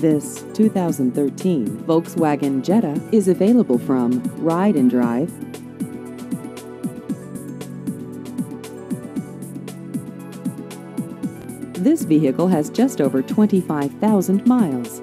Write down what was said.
This 2013 Volkswagen Jetta is available from Ride and Drive. This vehicle has just over 25,000 miles.